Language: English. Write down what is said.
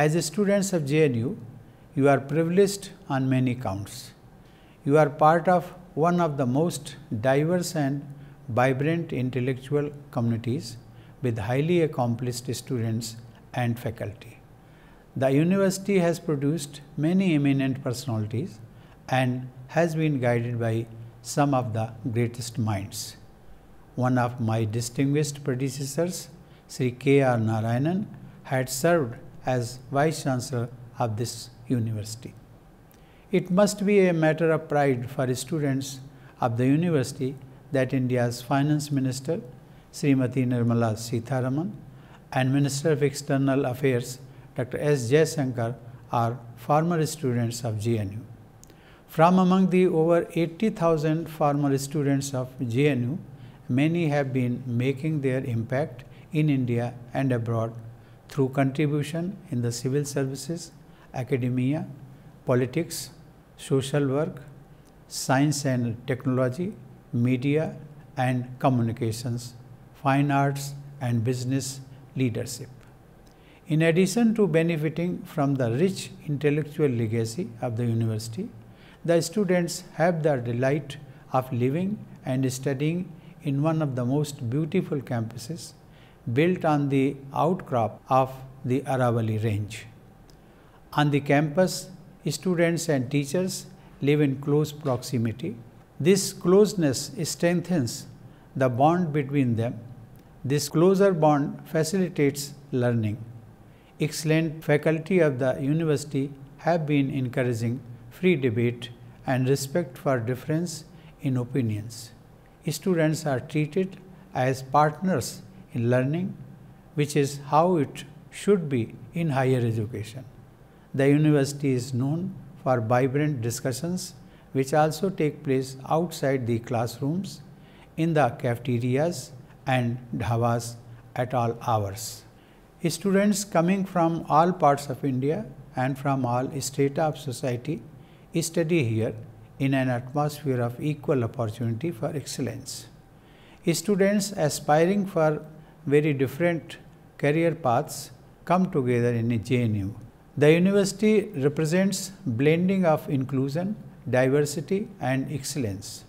As students of JNU, you are privileged on many counts. You are part of one of the most diverse and vibrant intellectual communities with highly accomplished students and faculty. The university has produced many eminent personalities and has been guided by some of the greatest minds. One of my distinguished predecessors, Sri K. R. Narayanan, had served as Vice Chancellor of this university. It must be a matter of pride for students of the university that India's Finance Minister, Srimati Nirmala Sitharaman, and Minister of External Affairs, Dr. S. Jaishankar, are former students of JNU. From among the over 80,000 former students of JNU, many have been making their impact in India and abroad through contribution in the civil services, academia, politics, social work, science and technology, media and communications, fine arts and business leadership. In addition to benefiting from the rich intellectual legacy of the university, the students have the delight of living and studying in one of the most beautiful campuses built on the outcrop of the Aravalli range. On the campus, students and teachers live in close proximity. This closeness strengthens the bond between them. This closer bond facilitates learning. Excellent faculty of the university have been encouraging free debate and respect for difference in opinions students are treated as partners in learning, which is how it should be in higher education. The university is known for vibrant discussions which also take place outside the classrooms, in the cafeterias and dhabas at all hours. Students coming from all parts of India and from all strata of society study here in an atmosphere of equal opportunity for excellence. Students aspiring for very different career paths come together in a JNU. The university represents blending of inclusion, diversity and excellence.